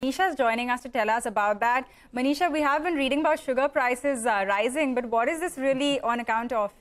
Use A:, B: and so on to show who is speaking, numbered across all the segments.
A: Manisha is joining us to tell us about that. Manisha, we have been reading about sugar prices uh, rising, but what is this really on account of?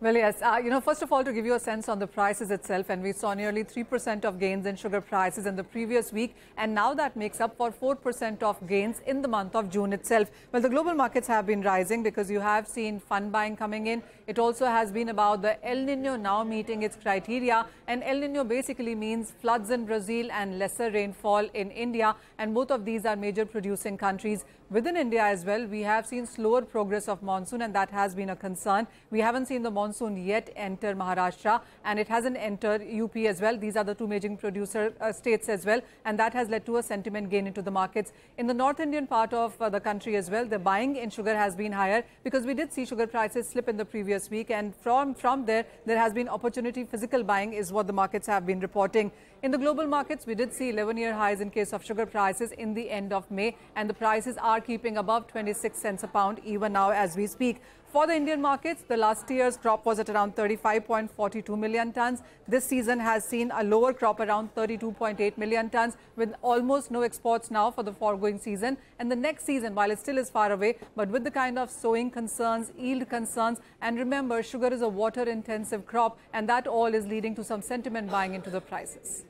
B: Well, yes. Uh, you know, first of all, to give you a sense on the prices itself, and we saw nearly 3% of gains in sugar prices in the previous week, and now that makes up for 4% of gains in the month of June itself. Well, the global markets have been rising because you have seen fund buying coming in. It also has been about the El Nino now meeting its criteria, and El Nino basically means floods in Brazil and lesser rainfall in India, and both of these are major producing countries. Within India as well, we have seen slower progress of monsoon, and that has been a concern. We haven't seen the monsoon monsoon yet enter Maharashtra and it hasn't entered UP as well. These are the two major producer uh, states as well and that has led to a sentiment gain into the markets. In the North Indian part of uh, the country as well, the buying in sugar has been higher because we did see sugar prices slip in the previous week and from, from there, there has been opportunity physical buying is what the markets have been reporting. In the global markets, we did see 11-year highs in case of sugar prices in the end of May and the prices are keeping above 26 cents a pound even now as we speak. For the Indian markets, the last year's crop was at around 35.42 million tons. This season has seen a lower crop around 32.8 million tons with almost no exports now for the foregoing season. And the next season, while it still is far away, but with the kind of sowing concerns, yield concerns, and remember, sugar is a water intensive crop and that all is leading to some sentiment buying into the prices.